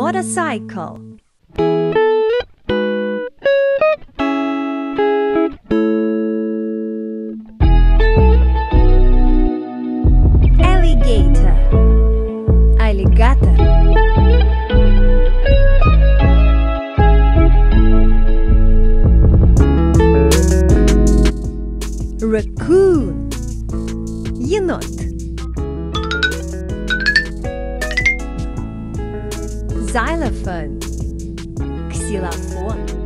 motorcycle alligator alligator raccoon енот xylophone, xylophone.